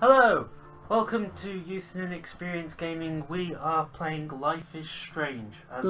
Hello! Welcome to Youth and Inexperienced Gaming. We are playing Life is Strange. As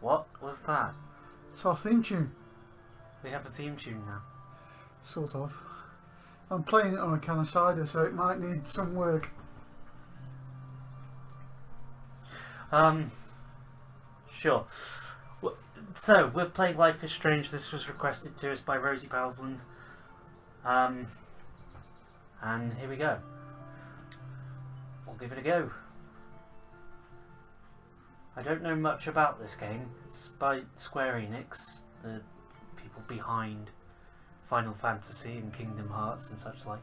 what was that? It's our theme tune, We have a theme tune now. sort of. I'm playing it on a can of cider, so it might need some work. Um, sure. So, we're playing Life is Strange. This was requested to us by Rosie Palsland. Um, and here we go. We'll give it a go. I don't know much about this game. It's by Square Enix, the people behind Final Fantasy and Kingdom Hearts and such like.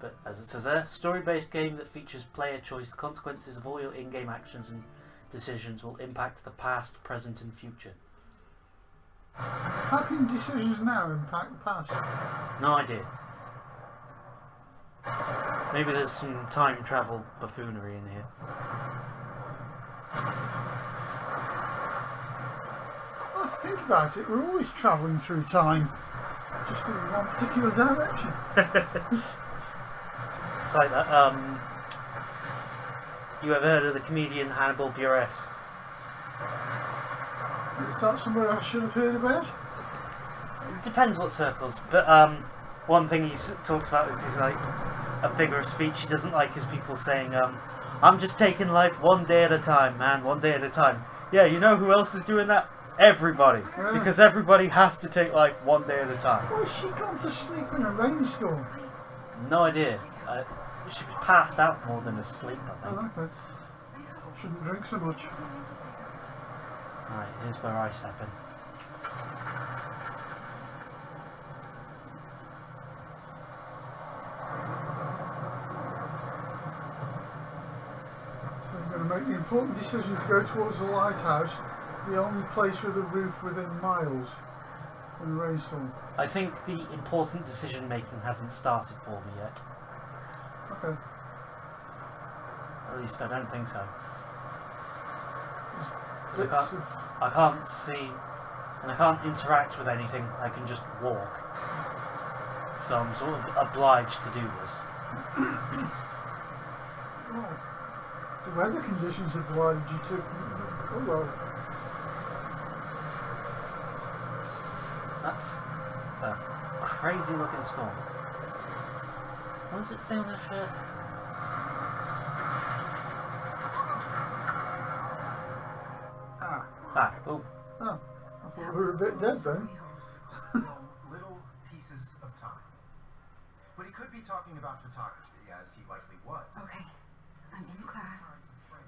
But as it says there, story-based game that features player choice. The consequences of all your in-game actions and decisions will impact the past, present, and future. How can decisions now impact the past? No idea. Maybe there's some time travel buffoonery in here. Well, think about it, we're always travelling through time, just in one particular direction. It's like that. Um, you ever heard of the comedian Hannibal Buress? Is that somewhere I should have heard about? It depends what circles, but um, one thing he talks about is he's like a figure of speech. He doesn't like his people saying, um, "I'm just taking life one day at a time, man, one day at a time." Yeah, you know who else is doing that? Everybody, Yeah. because everybody has to take life one day at a time. Why has she gone to sleep in a rainstorm? No idea. Uh, she was passed out more than asleep, I think. Oh, okay. Shouldn't drink so much. Right, here's where I step in. So I'm going to make the important decision to go towards the lighthouse, the only place with a roof within miles in a rainstorm. I think the important decision making hasn't started for me yet. Okay. At least I don't think so. 'Cause I can't, I can't see and I can't interact with anything. I can just walk. So I'm sort of obliged to do this. oh, the weather conditions oblige you to. Oh well. That's a crazy looking storm. What does it say on the shirt? I were a bit dead then. little pieces of time. But he could be talking about photography, as he likely was. Okay, I'm in class.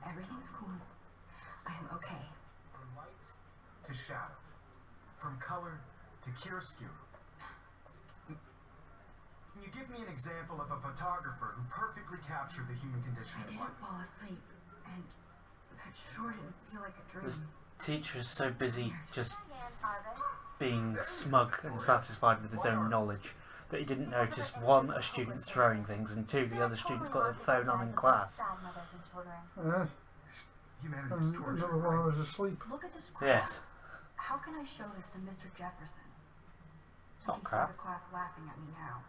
Everything's cool. I'm okay. From light to shadow, from color to chiaroscuro. Can you give me an example of a photographer who perfectly captured the human condition I didn't fall asleep, and that sure didn't feel like a dream. this teacher is so busy just being smug and satisfied with his own knowledge that he didn't notice one, a student throwing things, and two, the other students got their phone on in class. Yeah. Humanity's mm, And torture. another one right? was asleep. Look at this crap. Yes. How can I show this to Mr. Jefferson? Oh, it's I can hear crap. the class laughing at me now.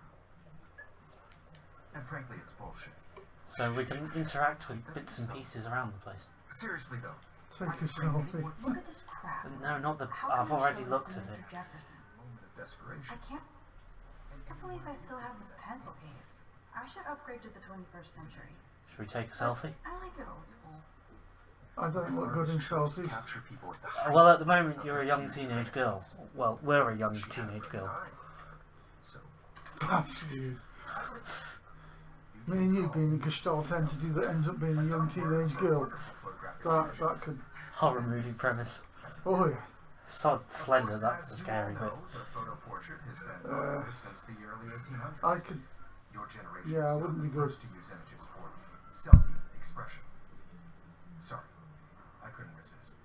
And frankly, it's bullshit. So we can interact with bits and pieces around the place. Seriously though, Take I a could bring selfie. Look at this crap. No, not the. I've already looked this at to it. Mr. Jefferson? moment of desperation. I can't. I can't believe I still have this pencil case. I should upgrade to the 21st century. Should we take a selfie? I like it old school. I don't look good in selfies. Capture people at the Well, at the moment you're a young teenage girl. Well, we're a young teenage girl. So, That's you. Me and you being a gestalt entity that ends up being a young teenage girl. That that could. Horror movie premise. Oh yeah. Sod slender. That's the scary bit. The photo portrait has been Uh, since the early 1800s. I could. Your generation Yeah, I wouldn't be good. to use images for selfie expression. Sorry, I couldn't resist.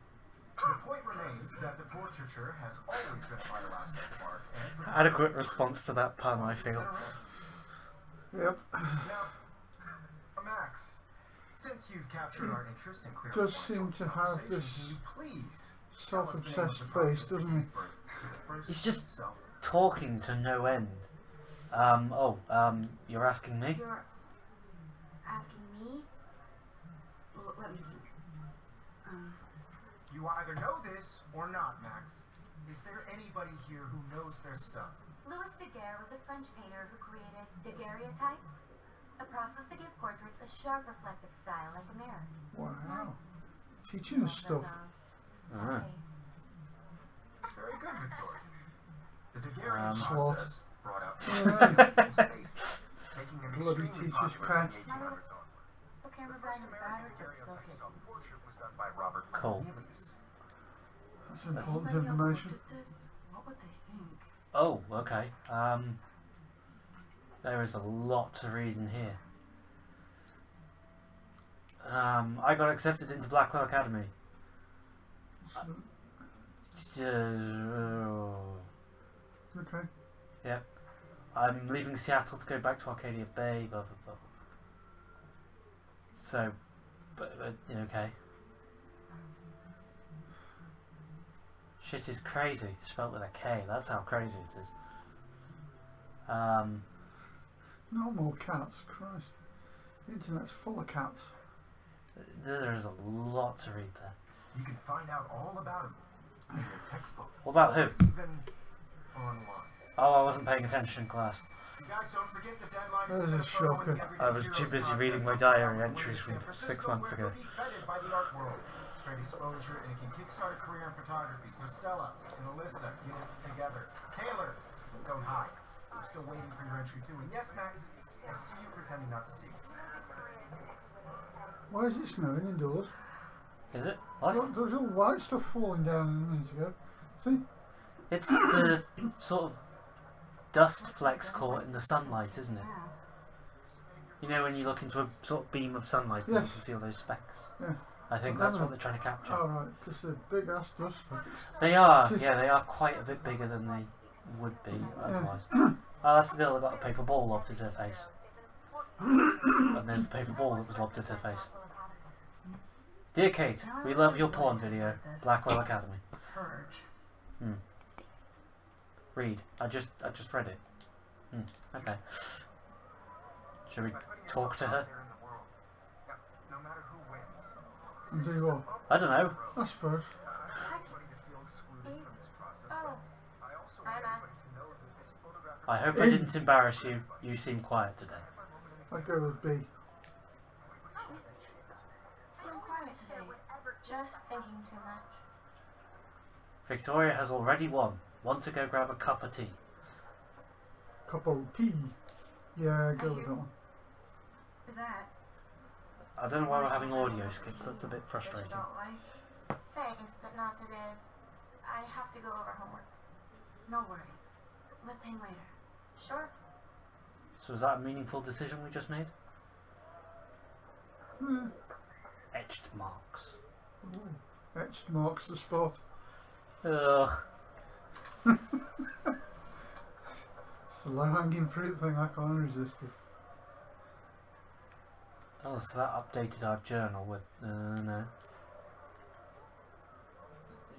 The point remains that the portraiture has always been a vital aspect of art Adequate response to that pun, I feel. Yep. Now, Max, since you've captured our interest and cleared Does seem to have this please tell us the name of Self-obsessed face, process that doesn't gave he? birth to the first He's just talking to no end. Um, oh, um, you're asking me? You're asking me? L- let me think. Um, You either know this or not, Max. Is there anybody here who knows their stuff? Louis Daguerre was a French painter who created daguerreotypes, a process that gave portraits a sharp reflective style like a mirror. Wow. Teaching us Those, stuff. um, Alright. Very good, Victoria. The Daguerrean Um, process brought out Alright. spaces, making them Bloody extremely teacher's popular in pet. the 1800s onward. the camera The first American battery can still daguerreotype self-portrait was done by Robert Cool. Cornelius. That's important information. looked at this, what would they think? Oh, okay. Um, there is a lot to read in here. Um, I got accepted into Blackwell Academy. Okay. I'm leaving Seattle to go back to Arcadia Bay. Blah blah blah. So, but, but okay. Shit is crazy. Spelt with a K. That's how crazy it is. Um, No more cats, Christ. The internet's full of cats. there is a lot to read there. You can find out all about him in your textbook, What about who? even online. Oh, I wasn't paying attention in class. You guys don't forget the deadline That is submit a photo in the shocker. I was too busy reading my diary entries from six months ago. you'll be feted by the art world. It's great exposure and it can kickstart a career in photography. So Stella and Alyssa, get it together. Taylor, don't hide. I'm still waiting for your entry too. And yes, Max, I see you pretending not to see. Why is it snowing indoors? Is it? What? Look, there was all white stuff falling down a minute ago. See? It's the sort of dust flecks caught in the sunlight, isn't it? Yes. You know when you look into a sort of beam of sunlight and you can see all those specks? Yeah. I think that's what they're trying to capture. Oh, right, because they're big ass dust specks. They are, yeah, they are quite a bit bigger than they would be otherwise. oh, that's the girl that got a paper ball lobbed at her face. and there's the paper ball that was lobbed at her face. Dear Kate, we love your porn video, Blackwell Academy. Purge. Read. I just, I just read it. Hmm. Okay. Should we talk to her? out there in the world, no, no matter who wins. And do what? I don't know. I suppose. I don't I hope I didn't embarrass you. You seem quiet today. I'd go with B. Seem quiet today. Just thinking too much. Victoria has already won. Want to go grab a cup of tea? Cup of tea. Yeah, go with that one. That, I don't know why we're having audio skips. That's a bit frustrating. thanks, but not today. I have to go over homework. No worries. Let's hang later. Sure. So is that a meaningful decision we just made? Hmm. Etched marks. Ooh. Etched marks the spot. Ugh. It's the low hanging fruit thing, I can't resist it. Oh, so that updated our journal with. Uh, no.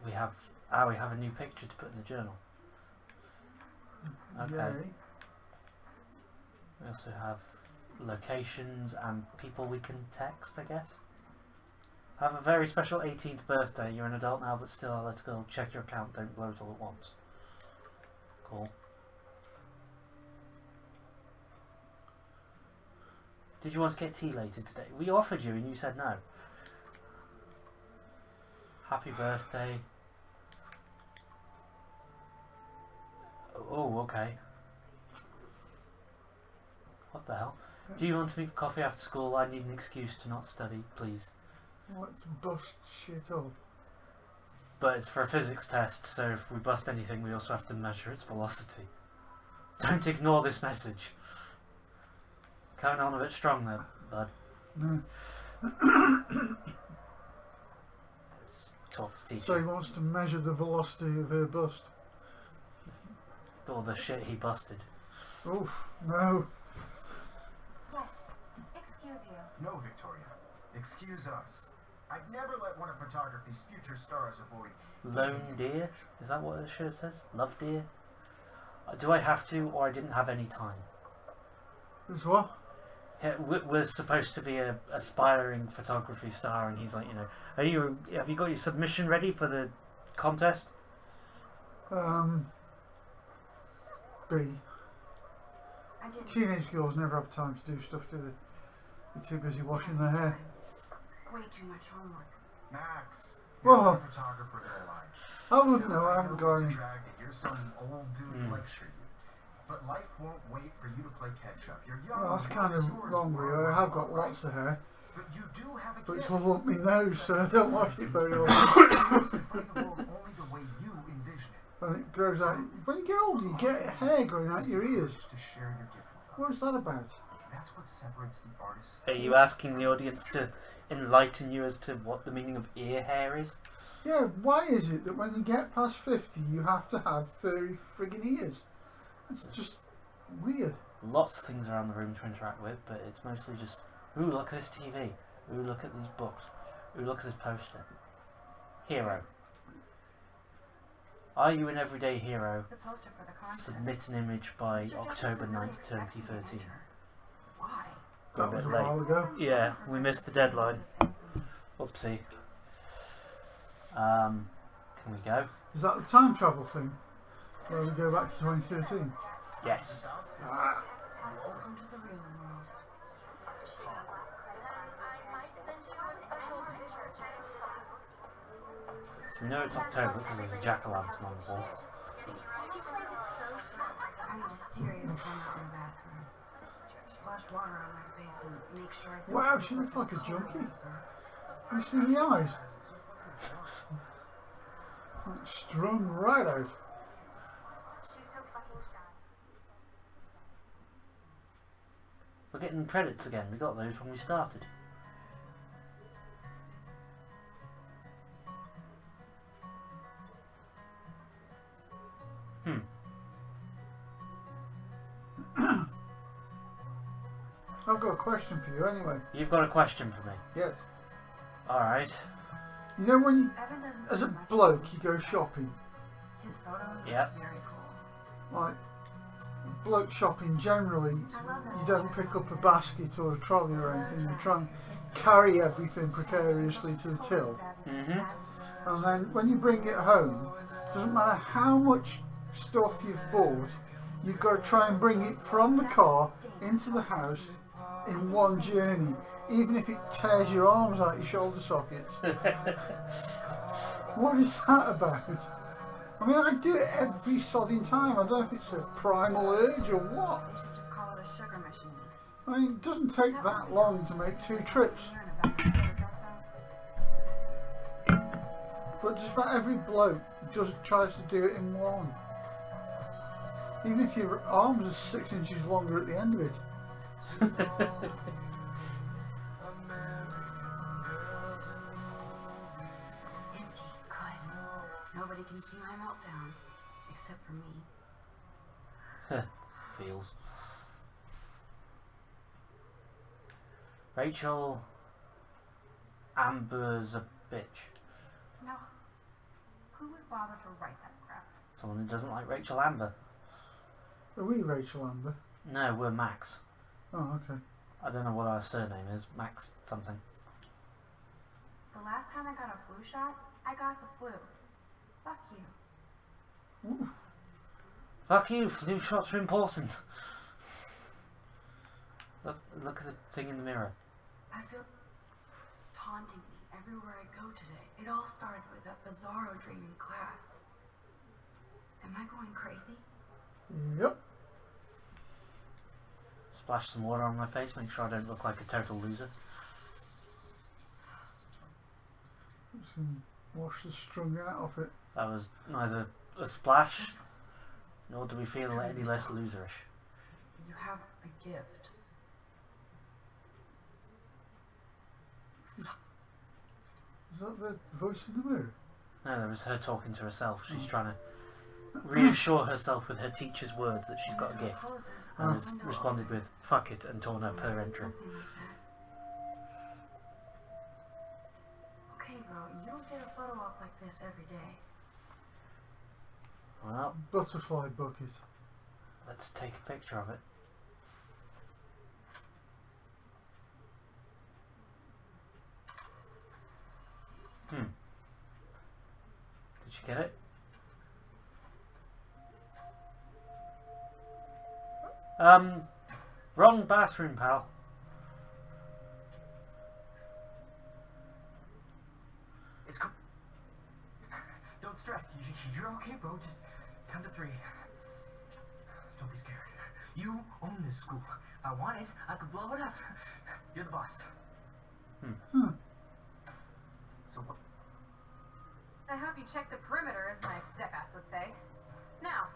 We have. Ah, we have a new picture to put in the journal. Okay. Yay. We also have locations and people we can text, I guess. Have a very special 18th birthday. You're an adult now, but still, let's go check your account. Don't blow it all at once. Cool. Did you want to get tea later today? We offered you and you said no. Happy birthday. Oh, okay. What the hell? Do you want to meet for coffee after school? I need an excuse to not study, please. Let's bust shit up. But it's for a physics test, so if we bust anything, we also have to measure its velocity. Don't ignore this message. Coming on a bit strong there, bud. No. Let's talk to teacher. So he wants to measure the velocity of her bust. All the shit he busted. Oof, no. Yes. Excuse you. No, Victoria. Excuse us. I'd never let one of photography's future stars avoid. Lone deer? Is that what the shirt says? Love deer? Uh, Do I have to, or I didn't have any time? As what? Yeah, we- we're supposed to be a aspiring photography star, and he's like, you know, are you? Have you got your submission ready for the contest? Um, B. I didn't. Teenage girls never have time to do stuff, do they? They're too busy washing their hair. Way too much homework. Max, you're Whoa. a photographer there, line. I wouldn't know. I'm going. got it's a drag to hear some old dude Mm. lecture you. But life won't wait for you to play catch up. You're young. Well, that's kind of wrong, were really. I have got lots of hair, But you do have a but it's all up my nose, so I don't wash it very often. You find the world only the way you envision it. And it grows out. When you get older, you get hair growing out your ears. Just to share your gift with What others. is that about? That's what separates the artist. Are you asking the audience to enlighten you as to what the meaning of ear hair is? Yeah, why is it that when you get past 50, you have to have furry friggin' ears? It's just weird. Lots of things around the room to interact with, but it's mostly just, ooh, look at this TV. Ooh, look at these books. Ooh, look at this poster. Hero. Are you an everyday hero? The poster for the. Submit an image by October Jefferson 9th, expects me to 2013. enter. Why? We're a That was bit a while ago. Yeah, we missed the deadline. Oopsie. Um, can we go? Is that the time travel thing? Where we go back to 2013? Yes. Welcome to the real world. So we know it's October because there's a jack-o'-lantern on the wall. I need a serious timeout in the bathroom. Splash water on my face and make sure I don't Wow, she looks like a junkie. Uh, you seen the eyes? Strung right out. She's so fucking shy. We're getting credits again. We got those when we started. Got a question for you anyway. You've got a question for me. Yes. Alright. You know when you, Evan as a seem much- bloke, you go shopping, His photos Yep. very cool. like, bloke shopping generally, you don't pick up a basket or a trolley or anything, you try and carry everything precariously to the till. Mm-hmm. And then when you bring it home, doesn't matter how much stuff you've bought, you've got to try and bring it from the car into the house in one journey, even if it tears your arms out your shoulder sockets. what is that about? I mean, I do it every sodding time. I don't know if it's a primal urge or what. We should just call it a sugar machine. I mean, it doesn't take that long to make two trips. You're in a bathroom photograph out. But just about every bloke just tries to do it in one. Even if your arms are six inches longer at the end of it. Empty. Good. Nobody can see my meltdown. Except for me. Feels. Rachel Amber's a bitch. Now, who would bother to write that crap? Someone who doesn't like Rachel Amber. Are we Rachel Amber? No, we're Max. Oh, okay. I don't know what our surname is. Max something. The last time I got a flu shot, I got the flu. Fuck you. Ooh, Fuck you, flu shots are important. Look, look at the thing in the mirror. I feel taunting me everywhere I go today. It all started with that bizarro dream in class. Am I going crazy? Yep. Splash some water on my face, make sure I don't look like a total loser. Some wash the strung out of it. That was neither a splash, nor do we feel any less loserish. You have a gift. Is that the voice in the mirror? No, that was her talking to herself. She's oh. trying to reassure herself with her teacher's words that she's got a gift. And has responded with, fuck it, and torn up her entry. Something like that. Okay, bro, you don't get a photo up like this every day. Well, Butterfly bucket. let's take a picture of it. Hmm. Did you get it? Um, wrong bathroom, pal. It's cool. Don't stress. You- You're okay, bro. Just count to three. Don't be scared. You own this school. If I wanted, I could blow it up. You're the boss. Hmm. So what? I hope you check the perimeter, as my step-ass would say. Now,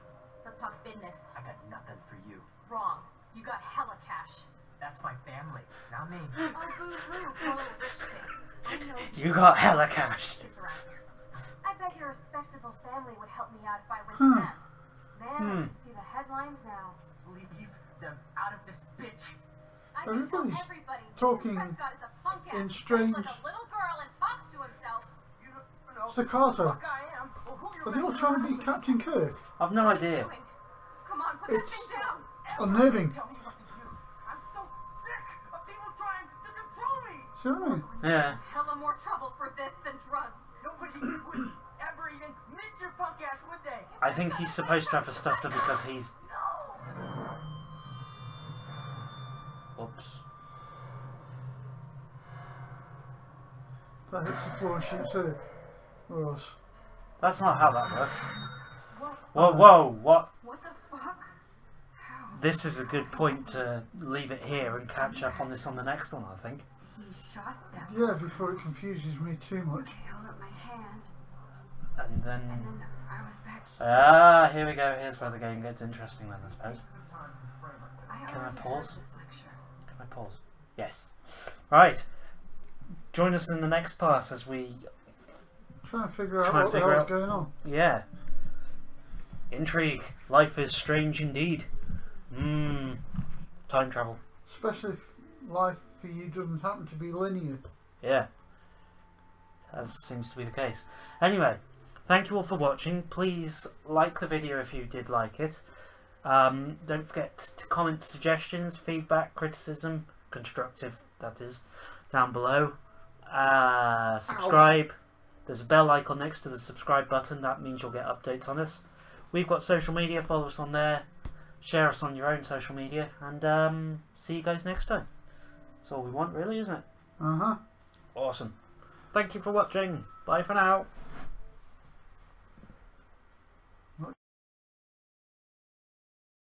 let's talk business. I got nothing for you. Wrong. You got hella cash. That's my family, not me. Oh, boo-hoo, poor little rich kid. I know You got hella cash. kids around here. I bet your respectable family would help me out if I went Hmm. to them. Man, Hmm. I can see the headlines now. Leave them out of this bitch. I can tell everybody talking Prescott is a punk ass in strange- plays like a little girl and talks to himself. You don't know Staccato. who the fuck I am or who you're they all trying to be. Captain Kirk? I've no what are you idea. Doing? Come on, put It's- that thing down. Unnerving. Tell me what to do. I'm so sick of people trying to control me. See what I mean? Yeah. Hella more trouble for this than drugs. Nobody would ever even miss your punk ass, would they? I think he's supposed to have a stutter because he's. No. Oops. That hits the floor and shoots her. Or else. That's not how that works. Whoa, whoa, what? What the fuck? How? This is a good point to leave it here and catch up on this on the next one, I think. He shot that. Yeah, before it confuses me too much. I held up my hand, And and then. then I was back here. Ah, here we go. Here's where the game gets interesting, then, I suppose. I Can I pause? Can I pause? Yes. Right. Join us in the next part as we. Try and figure out Try and what the figure hell's out- going on. Yeah. Intrigue. Life is strange indeed. Mmm. Time travel. Especially if life for you doesn't happen to be linear. Yeah. As seems to be the case. Anyway, thank you all for watching. Please like the video if you did like it. Um, don't forget to comment suggestions, feedback, criticism, constructive, that is, down below. Uh, subscribe. There's a bell icon next to the subscribe button. That means you'll get updates on us. We've got social media. Follow us on there. Share us on your own social media. And um, see you guys next time. That's all we want, really, isn't it? Uh huh. Awesome. Thank you for watching. Bye for now.